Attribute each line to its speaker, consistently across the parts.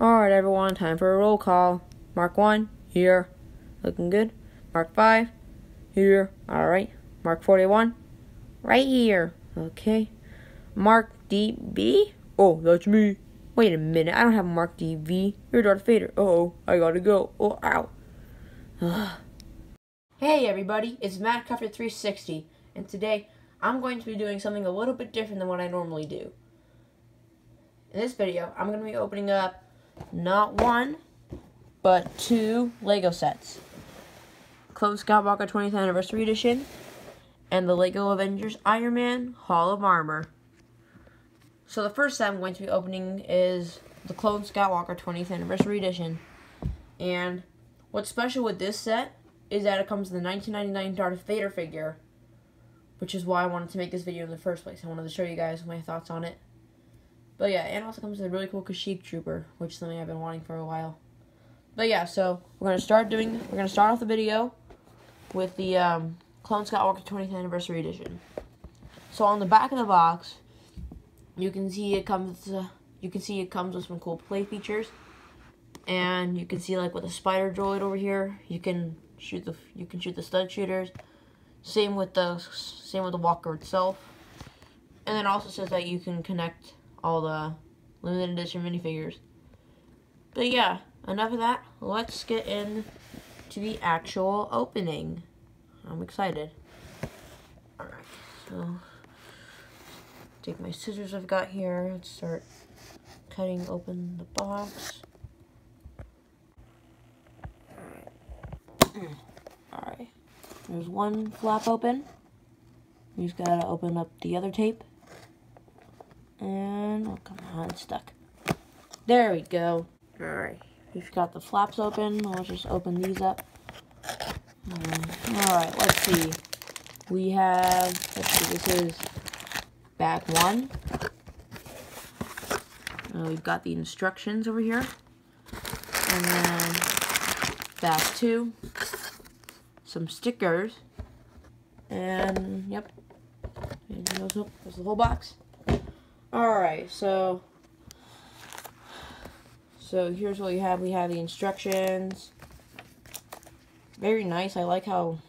Speaker 1: Alright, everyone, time for a roll call. Mark 1, here. Looking good. Mark 5, here. Alright. Mark 41, right here. Okay. Mark DV? Oh, that's me. Wait a minute, I don't have Mark DV. You're Darth Vader. Uh oh, I gotta go. Oh, ow. hey, everybody, it's MadCrafter 360, and today I'm going to be doing something a little bit different than what I normally do. In this video, I'm going to be opening up not one, but two Lego sets. Clone Scout Walker 20th Anniversary Edition and the Lego Avengers Iron Man Hall of Armor. So the first set I'm going to be opening is the Clone Scout Walker 20th Anniversary Edition. And what's special with this set is that it comes with the 1999 Darth Vader figure, which is why I wanted to make this video in the first place. I wanted to show you guys my thoughts on it. But yeah, and also comes with a really cool Kashyyyk Trooper, which is something I've been wanting for a while. But yeah, so we're gonna start doing. We're gonna start off the video with the um, Clone Scout Walker 20th Anniversary Edition. So on the back of the box, you can see it comes. Uh, you can see it comes with some cool play features, and you can see like with a spider droid over here, you can shoot the you can shoot the stud shooters. Same with the same with the walker itself, and then also says that you can connect all the limited edition minifigures. But yeah, enough of that. Let's get in to the actual opening. I'm excited. Alright, so take my scissors I've got here and start cutting open the box. Alright. There's one flap open. You just gotta open up the other tape. And, oh, come on, it's stuck. There we go. Alright, we've got the flaps open. Let's just open these up. Um, Alright, let's see. We have, let's see, this is back one. Uh, we've got the instructions over here. And then back two. Some stickers. And, yep. And there's the whole box. Alright, so so here's what we have. We have the instructions. Very nice. I like how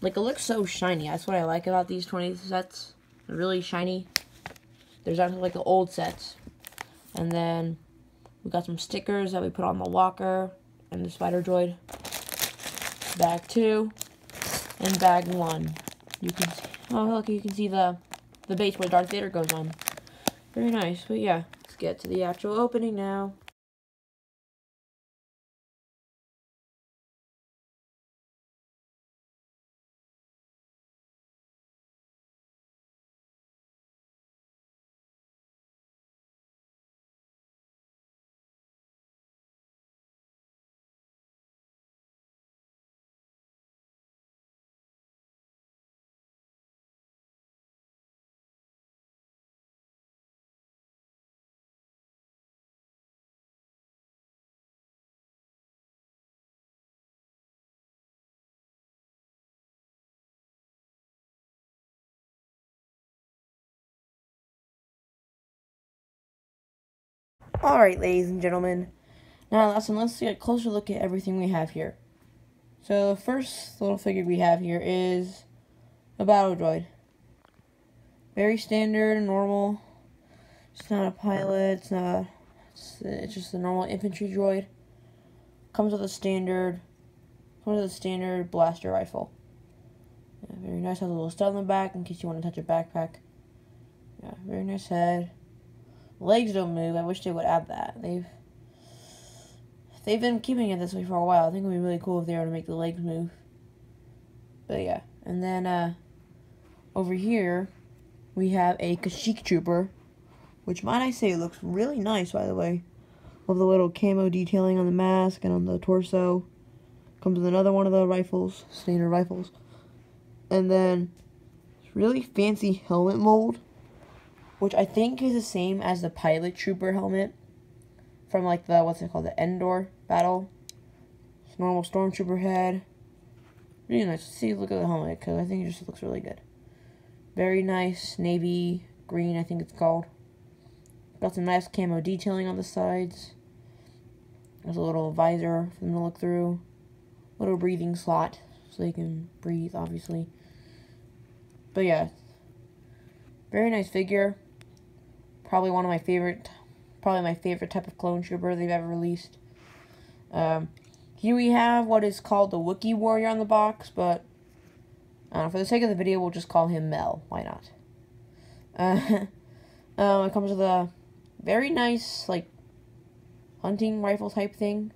Speaker 1: like it looks so shiny. That's what I like about these 20 sets. They're really shiny. There's actually like the old sets. And then we got some stickers that we put on the walker and the spider droid. Bag two and bag one. You can see, oh look, you can see the the base where Darth Vader goes on. Very nice, but yeah, let's get to the actual opening now. Alright, ladies and gentlemen. Now, listen, let's get a closer look at everything we have here. So, the first little figure we have here is a battle droid. Very standard and normal. It's not a pilot, it's not, it's, it's just a normal infantry droid. Comes with a standard, comes with a standard blaster rifle. Yeah, very nice, has a little stud on the back in case you want to touch a backpack. Yeah, very nice head. Legs don't move. I wish they would add that. They've they've been keeping it this way for a while. I think it would be really cool if they were to make the legs move. But yeah, and then uh, over here we have a Kashyyyk Trooper, which might I say looks really nice. By the way, love the little camo detailing on the mask and on the torso. Comes with another one of the rifles, standard rifles, and then really fancy helmet mold which I think is the same as the pilot trooper helmet from like the what's it called the Endor battle. It's normal stormtrooper head. Really nice. see, look at the helmet because I think it just looks really good. Very nice navy green, I think it's called. Got some nice camo detailing on the sides. There's a little visor for them to look through. Little breathing slot so they can breathe, obviously. But yeah, very nice figure. Probably one of my favorite, probably my favorite type of clone trooper they've ever released. Um, here we have what is called the Wookiee Warrior on the box, but for the sake of the video, we'll just call him Mel. Why not? Uh, um, it comes with a very nice, like, hunting rifle type thing.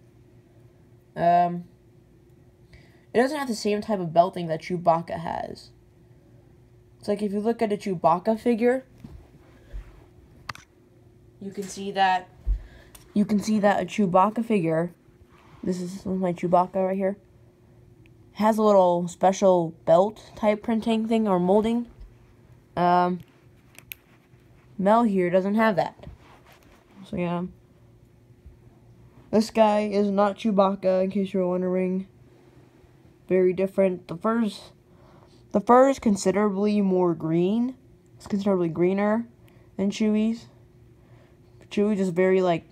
Speaker 1: Um, it doesn't have the same type of belting that Chewbacca has. It's like if you look at a Chewbacca figure, you can see that you can see that a Chewbacca figure, this is my Chewbacca right here, has a little special belt type printing thing or molding. Um, Mel here doesn't have that. So yeah. This guy is not Chewbacca, in case you're wondering. Very different. The fur's, the fur is considerably more green. It's considerably greener than Chewie's. Chewie's is very like,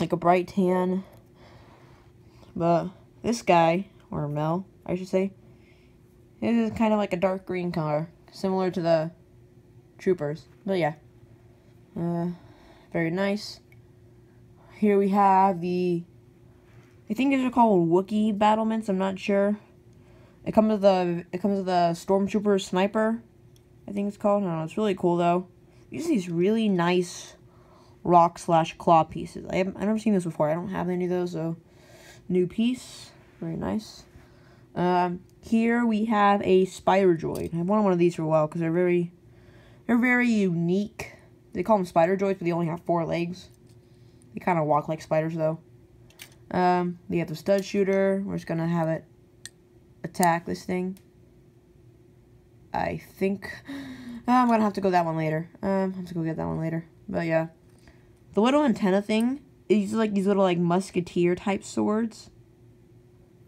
Speaker 1: like a bright tan. But this guy, or Mel, I should say, is kind of like a dark green color, similar to the troopers. But yeah, uh, very nice. Here we have the, I think these are called Wookiee battlements. I'm not sure. It comes with the it comes with a stormtrooper sniper. I think it's called. I don't know. It's really cool though. These these really nice rock slash claw pieces. I haven't I've never seen this before. I don't have any of those. So new piece, very nice. Um, here we have a spider droid. I've wanted one of these for a while because they're very they're very unique. They call them spider droids, but they only have four legs. They kind of walk like spiders, though. Um, we have the stud shooter. We're just going to have it attack this thing. I think... I'm to have to go that one later. Um, I have to go get that one later. But, yeah. The little antenna thing is like these little, like, musketeer type swords.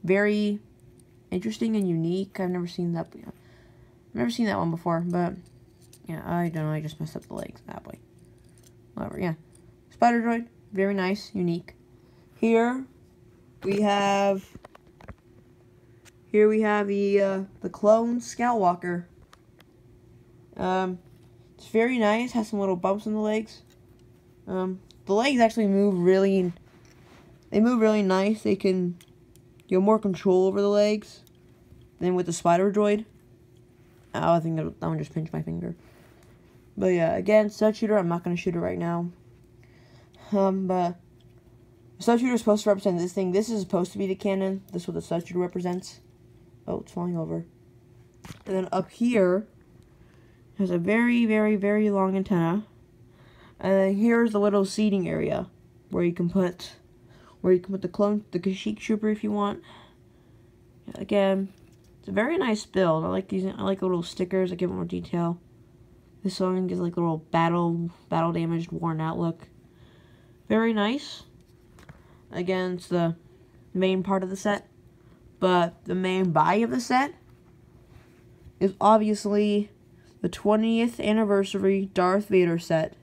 Speaker 1: Very interesting and unique. I've never seen that. I've never seen that one before, but... Yeah, I don't know. I just messed up the legs. That way. Whatever, yeah. Spider droid. Very nice, unique. Here we have here we have the uh, the clone Scout Walker. Um, it's very nice. Has some little bumps in the legs. Um, the legs actually move really. They move really nice. They can you have more control over the legs than with the spider droid. Oh, I think that one just pinched my finger. But yeah, again, stud shooter. I'm not gonna shoot it right now. Um, but stud shooter is supposed to represent this thing. This is supposed to be the cannon. This is what the stud shooter represents. Oh, it's falling over. And then up here, has a very, very, very long antenna. And then here's the little seating area where you can put, where you can put the clone, the Kashyyyk Trooper if you want. Again, it's a very nice build. I like these. I like little stickers that give it more detail. This one gives like a little battle, battle damaged, worn out look. Very nice. Again, it's the main part of the set. But the main body of the set is obviously the 20th anniversary Darth Vader set.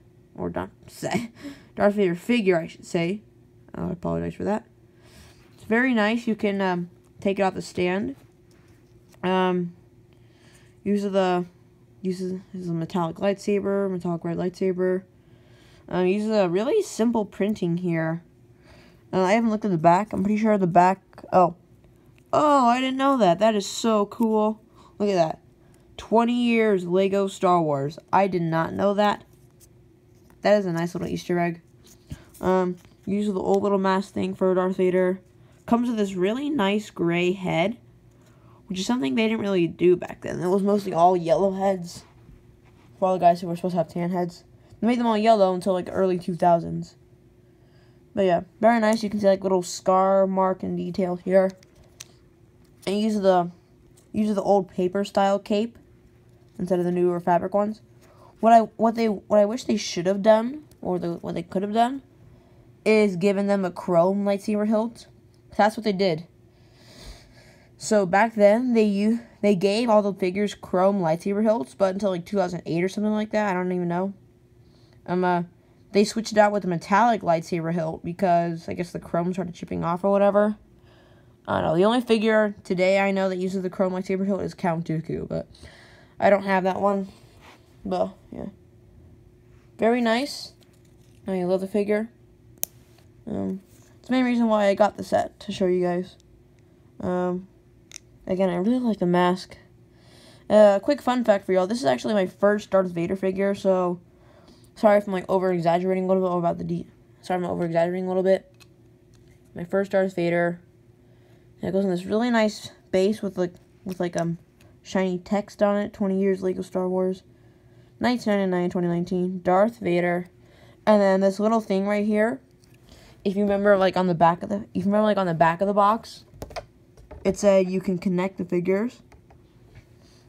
Speaker 1: Or Darth, Darth Vader figure, I should say. I apologize for that. It's very nice. You can um, take it off the stand. Um, use the uses is a metallic lightsaber, metallic red lightsaber. Um, uses a really simple printing here. Uh, I haven't looked at the back. I'm pretty sure the back... Oh. Oh, I didn't know that. That is so cool. Look at that. 20 years Lego Star Wars. I did not know that. That is a nice little Easter egg. Um, use the old little mask thing for Darth Vader. Comes with this really nice gray head. Which is something they didn't really do back then. It was mostly all yellow heads. For all the guys who were supposed to have tan heads. They made them all yellow until like early 2000s. But yeah, very nice. You can see like little scar mark and detail here. And use the use the old paper style cape instead of the newer fabric ones. What I what they what I wish they should have done or the what they could have done is given them a chrome lightsaber hilt. That's what they did. So back then they you they gave all the figures chrome lightsaber hilts, but until like 2008 or something like that, I don't even know. Um, uh, they switched it out with a metallic lightsaber hilt because I guess the chrome started chipping off or whatever. I don't know. The only figure today I know that uses the chrome lightsaber hilt is Count Dooku, but I don't have that one. But yeah, very nice. I love the figure. Um, it's the main reason why I got the set to show you guys. Um, again, I really like the mask. Uh, quick fun fact for y'all: this is actually my first Darth Vader figure, so sorry if I'm like over exaggerating a little bit about the de. Sorry, I'm over exaggerating a little bit. My first Darth Vader. And it goes in this really nice base with like with like um shiny text on it. 20 years Lego Star Wars. 1999 2019. Darth Vader. And then this little thing right here. If you remember like on the back of the if you remember like on the back of the box, it said you can connect the figures.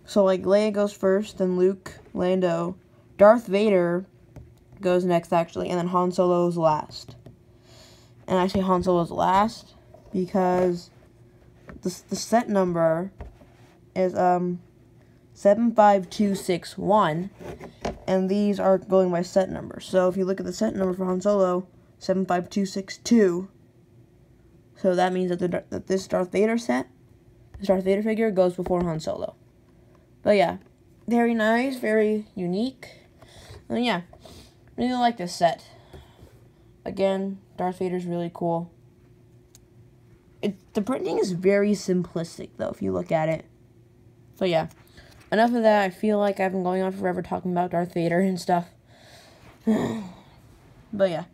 Speaker 1: So like Leia goes first, then Luke, Lando, Darth Vader goes next actually, and then Han Solo's last. And I say Han Solo's last because the the set number is um seven five two six one, and these are going by set number. So if you look at the set number for Han Solo, seven five two six two. So that means that the that this Darth Vader set, this Darth Vader figure goes before Han Solo. But yeah, very nice, very unique. And yeah, really like this set. Again, Darth Vader's really cool. It, the printing is very simplistic, though, if you look at it. So yeah, enough of that. I feel like I've been going on forever talking about Darth Vader and stuff. but yeah,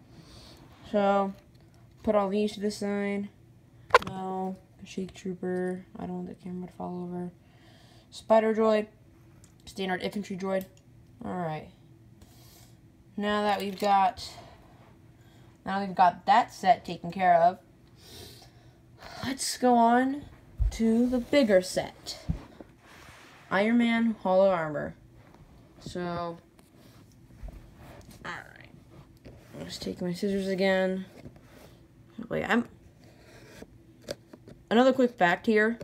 Speaker 1: so put all these to the side. No, Kashyyyk Trooper. I don't want the camera to fall over. Spider Droid. Standard Infantry Droid. Alright. Now that we've got... Now we've got that set taken care of. Let's go on to the bigger set. Iron Man Hall of Armor. So... Alright. Let's take my scissors again. Wait, I'm... Another quick fact here.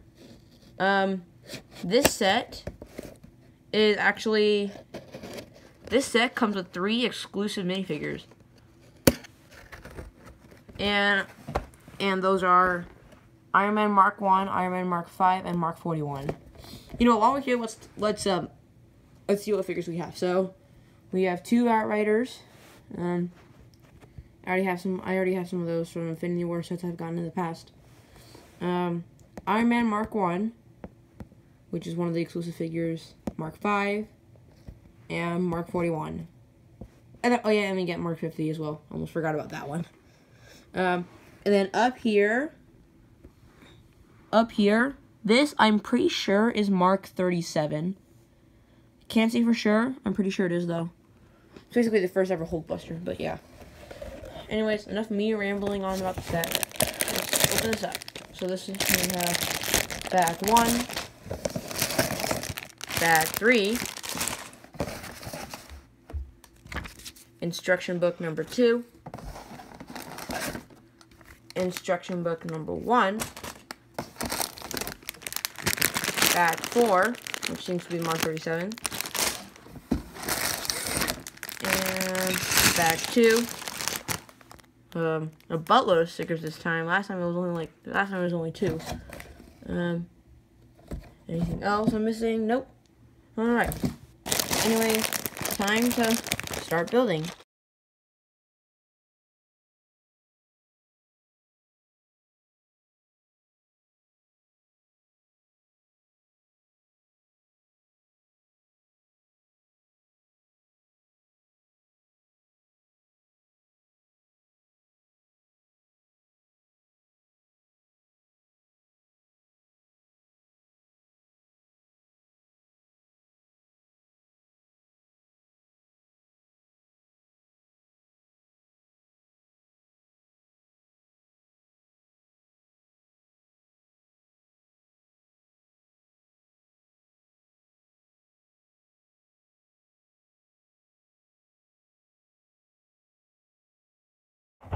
Speaker 1: Um, this set is actually this set comes with three exclusive minifigures. And and those are Iron Man Mark 1, Iron Man Mark 5, and Mark 41. You know, while we're here, let's let's um let's see what figures we have. So we have two Outriders. Um I already have some I already have some of those from Infinity War sets I've gotten in the past. Um Iron Man Mark 1 which is one of the exclusive figures, Mark 5, and Mark 41. And then, oh yeah, and we get Mark 50 as well. Almost forgot about that one. Um, and then up here, up here, this I'm pretty sure is Mark 37. Can't say for sure. I'm pretty sure it is though. It's basically the first ever Hulkbuster, but yeah. Anyways, enough me rambling on about the set. Let's open this up. So this is have bag one, bag three, instruction book number two, instruction book number one, bag four, which seems to be Mark 37, and bag two, um, a buttload of stickers this time. Last time it was only like, last time it was only two. Um, anything else I'm missing? Nope. Alright. Anyway, time to start building.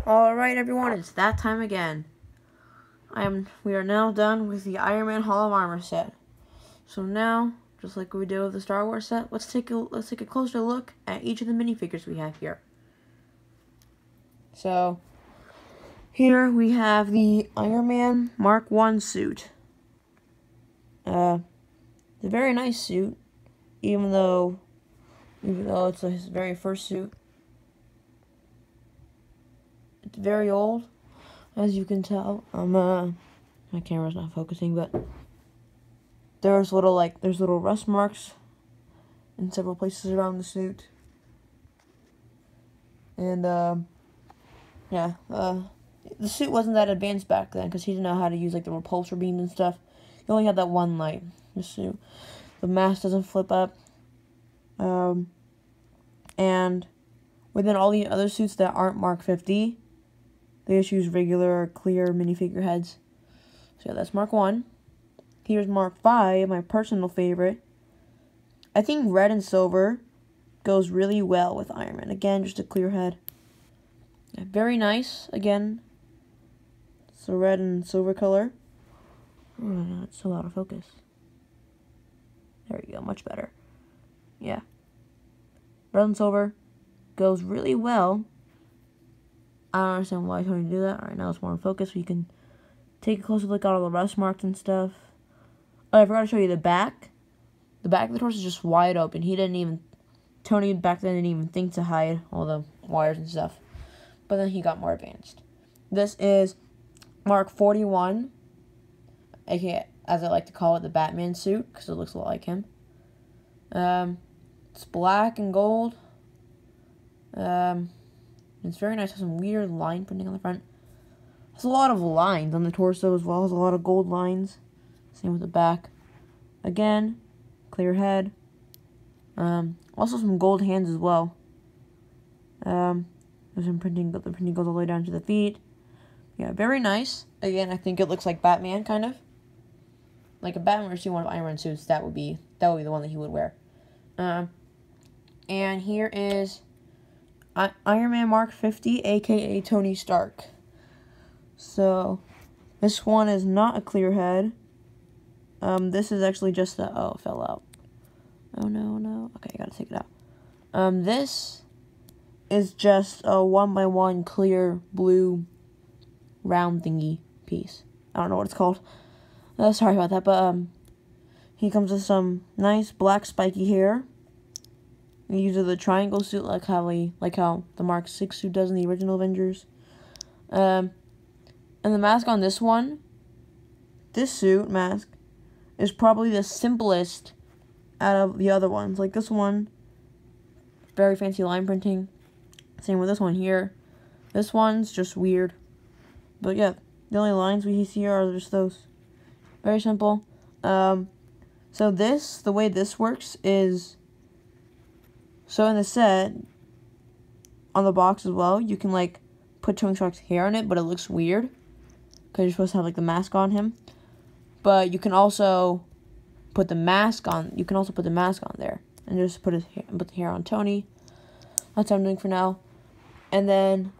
Speaker 1: Alright everyone, it's that time again. I am we are now done with the Iron Man Hall of Armor set. So now, just like we did with the Star Wars set, let's take a let's take a closer look at each of the minifigures we have here. So here we have the Iron Man Mark 1 suit. Uh, it's a very nice suit, even though even though it's his very first suit. It's very old, as you can tell. Um, uh, my camera's not focusing, but there's little like there's little rust marks in several places around the suit. And um, yeah, uh, the suit wasn't that advanced back then because he didn't know how to use like the repulsor beams and stuff. He only had that one light. The suit, the mask doesn't flip up. Um, and within all the other suits that aren't Mark 50, they just use regular clear minifigure heads. So yeah, that's Mark 1. Here's Mark 5, my personal favorite. I think red and silver goes really well with Iron Man. Again, just a clear head. Yeah, very nice. Again, so red and silver color. Oh, no, it's so out of focus. There you go, much better. Yeah. Red and silver goes really well. I don't understand why Tony do that. Alright, now it's more in focus you can take a closer look at all the rust marks and stuff. Oh, I forgot to show you the back. The back of the torso is just wide open. He didn't even, Tony back then didn't even think to hide all the wires and stuff. But then he got more advanced. This is Mark 41, aka, as I like to call it, the Batman suit, because it looks a lot like him. Um, it's black and gold. Um, it's very nice. Has some weird line printing on the front. Has a lot of lines on the torso as well. Has a lot of gold lines. Same with the back. Again, clear head. Um, also some gold hands as well. Um, there's some printing, the printing goes all the way down to the feet. Yeah, very nice. Again, I think it looks like Batman, kind of. Like a Batman or one of Iron Man suits, that would be that would be the one that he would wear. Um, and here is Iron Man Mark 50, aka Tony Stark. So, this one is not a clear head. Um, this is actually just the, oh, it fell out. Oh, no, no. Okay, I gotta take it out. Um, this is just a one by one clear blue round thingy piece. I don't know what it's called. Uh, sorry about that, but, um, he comes with some nice black spiky hair. Uses the triangle suit like how he, like how the Mark 6 suit does in the original Avengers. Um, and the mask on this one, this suit mask, is probably the simplest out of the other ones. Like this one, very fancy line printing. Same with this one here. This one's just weird. But yeah, the only lines we see here are just those. Very simple. Um, so this, the way this works is so in the set, on the box as well, you can like put Tony Stark's hair on it, but it looks weird because you're supposed to have like the mask on him. But you can also put the mask on. You can also put the mask on there and just put his hair, put the hair on Tony. That's what I'm doing for now. And then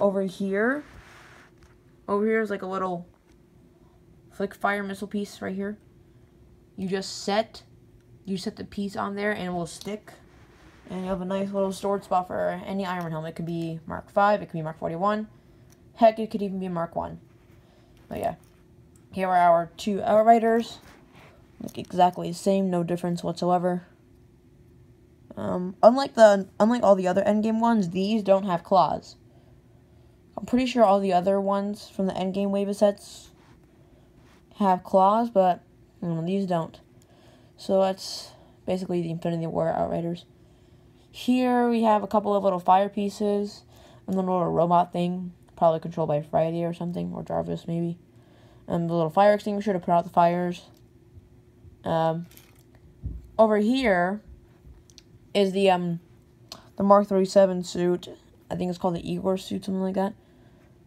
Speaker 1: over here, over here is like a little flick fire missile piece right here. You just set, you set the piece on there and it will stick and you have a nice little storage spot for any Iron helmet. It could be Mark 5, it could be Mark 41. Heck, it could even be Mark 1. But yeah. Here are our two Outriders. Look exactly the same, no difference whatsoever. Um, unlike the unlike all the other Endgame ones, these don't have claws. I'm pretty sure all the other ones from the Endgame wave sets have claws, but you know, these don't. So that's basically the Infinity War Outriders. Here we have a couple of little fire pieces, and then a little robot thing, probably controlled by Friday or something, or Jarvis maybe. And the little fire extinguisher to put out the fires. Um, over here is the um the Mark 37 suit. I think it's called the Igor suit, something like that.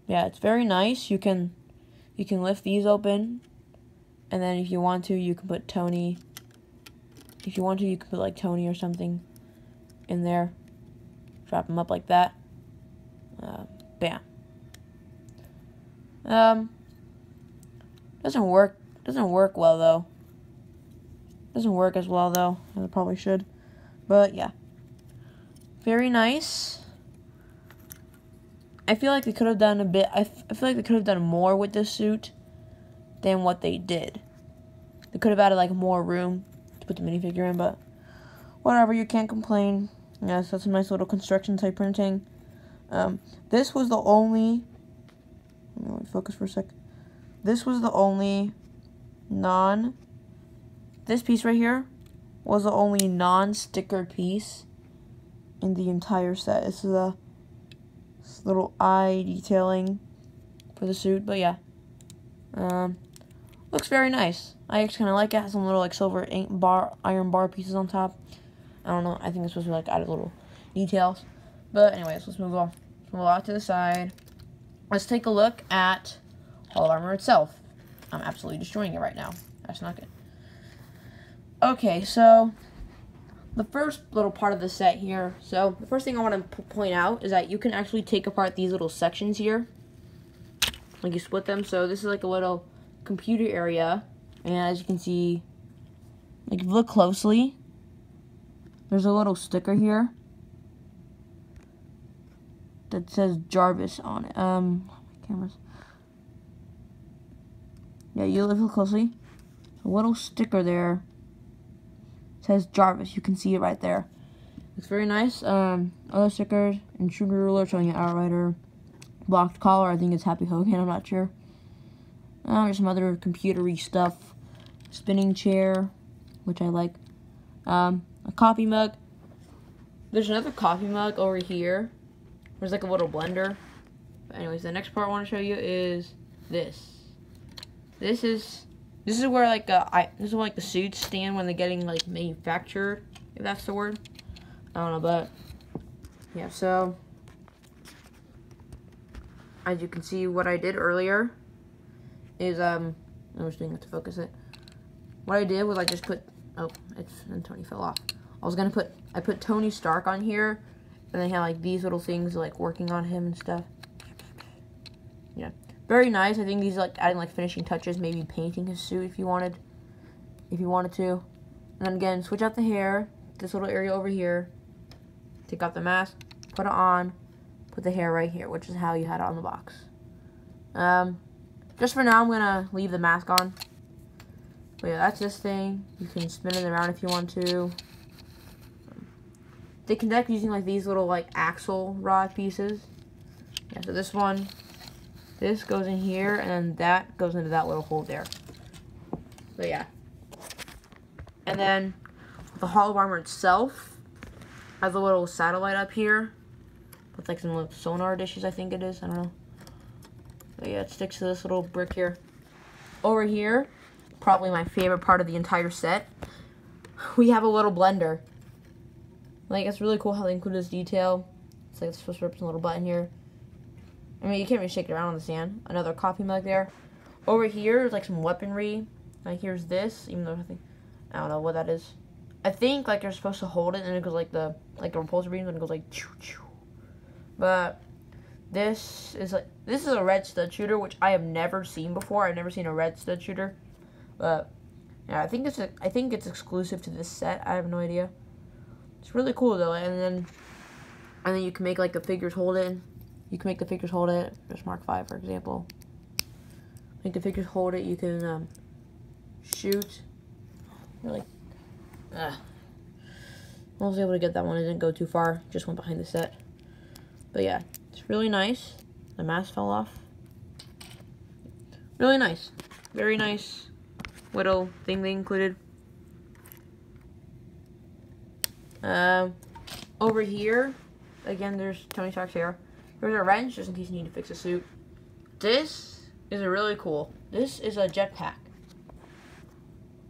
Speaker 1: Yeah, it's very nice. You can you can lift these open, and then if you want to, you can put Tony. If you want to, you can put like Tony or something in there. Drop them up like that. Uh, bam. Um, doesn't work. Doesn't work well though. Doesn't work as well though as it probably should. But yeah, very nice. I feel like they could have done a bit. I, feel like they could have done more with this suit than what they did. They could have added like more room to put the minifigure in, but whatever. You can't complain. Yes, that's a nice little construction type printing. Um, this was the only. Let me focus for a sec. This was the only non. This piece right here was the only non-sticker piece in the entire set. This is a this little eye detailing for the suit, but yeah. Um, looks very nice. I actually kind of like it. it. Has some little like silver bar, iron bar pieces on top. I don't know. I think it's supposed to like added little details. But anyways, let's move on. Let's move off to the side. Let's take a look at Hall of Armor itself. I'm absolutely destroying it right now. That's not good. Okay, so the first little part of the set here. So the first thing I want to point out is that you can actually take apart these little sections here. Like you split them. So this is like a little computer area. And as you can see, like if you look closely, there's a little sticker here that says Jarvis on it. Um, cameras. Yeah, you look closely. A little sticker there says Jarvis. You can see it right there. It's very nice. Um, other stickers, intruder ruler showing an outrider, blocked collar. I think it's Happy Hogan. I'm not sure. Uh, there's some other computery stuff. Spinning chair, which I like. Um, a coffee mug. There's another coffee mug over here. There's like a little blender. But anyways, the next part I want to show you is this. This is this is where like uh, I this is where, like the suits stand when they're getting like manufactured, if that's the word. I don't know, but yeah. So as you can see, what I did earlier is um I was doing it to focus it. What I did was I just put oh it's and Tony fell off. I was gonna put I put Tony Stark on here, and they had like these little things like working on him and stuff. Yeah. Very nice. I think these like adding like finishing touches, maybe painting his suit if you wanted, if you wanted to. And then again, switch out the hair, this little area over here. Take out the mask, put it on, put the hair right here, which is how you had it on the box. Um, just for now, I'm gonna leave the mask on. But yeah, that's this thing. You can spin it around if you want to. They connect using like these little like axle rod pieces. Yeah, so this one this goes in here, and then that goes into that little hole there. So yeah. And then the Hall of Armor itself has a little satellite up here with like some little sonar dishes, I think it is. I don't know. But yeah, it sticks to this little brick here. Over here, probably my favorite part of the entire set, we have a little blender. Like, it's really cool how they include this detail. It's like it's supposed to represent a little button here. I mean, you can't really shake it around on the sand. Another coffee mug there. Over here is like some weaponry. Like here's this, even though I think I don't know what that is. I think like you're supposed to hold it and it goes like the like the repulsor beams and it goes like choo choo. But this is like this is a red stud shooter which I have never seen before. I've never seen a red stud shooter. But yeah, I think it's a, I think it's exclusive to this set. I have no idea. It's really cool though, and then and then you can make like the figures hold it you can make the figures hold it. There's Mark 5, for example. Make the figures hold it. You can um, shoot. Really. Uh, I was able to get that one. I didn't go too far. Just went behind the set. But yeah, it's really nice. The mask fell off. Really nice. Very nice little thing they included. Um, over here, again, there's Tony Stark's hair. Here's a wrench just in case you need to fix a suit. This is a really cool. This is a jetpack.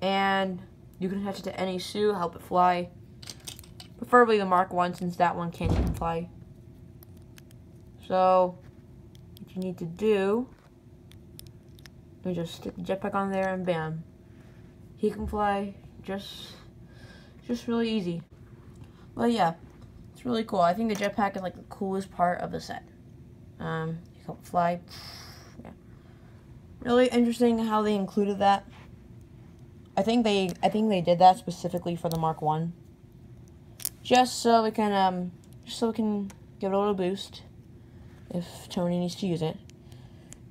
Speaker 1: And you can attach it to any suit, help it fly. Preferably the Mark 1 since that one can't even fly. So, what you need to do you just stick the jetpack on there and bam. He can fly just, just really easy. But yeah, it's really cool. I think the jetpack is like the coolest part of the set. Um, you can fly. Yeah. Really interesting how they included that. I think they I think they did that specifically for the Mark One. Just so we can um just so we can give it a little boost. if Tony needs to use it.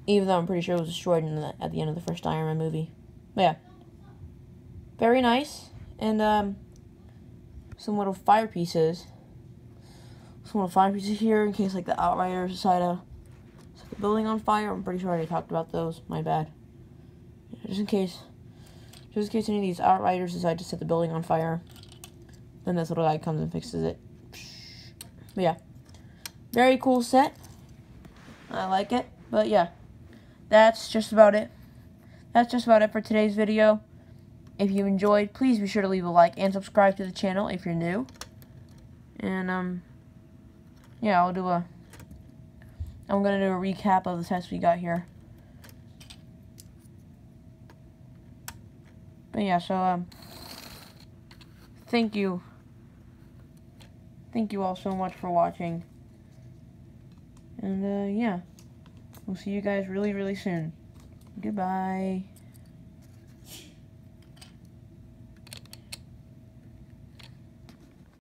Speaker 1: Even though I'm pretty sure it was destroyed the, at the end of the first Iron Man movie. But yeah. Very nice. And um, some little fire pieces. Some little fire pieces here in case like the Outriders decide to set the building on fire. I'm pretty sure I already talked about those. My bad. Just in case. Just in case any of these Outriders decide to set the building on fire. Then this little guy comes and fixes it. But yeah. Very cool set. I like it. But yeah that's just about it. That's just about it for today's video. If you enjoyed, please be sure to leave a like and subscribe to the channel if you're new. And, um, yeah, I'll do a, I'm going to do a recap of the tests we got here. But yeah, so, um, thank you. Thank you all so much for watching. And, uh, yeah. We'll see you guys really, really soon. Goodbye.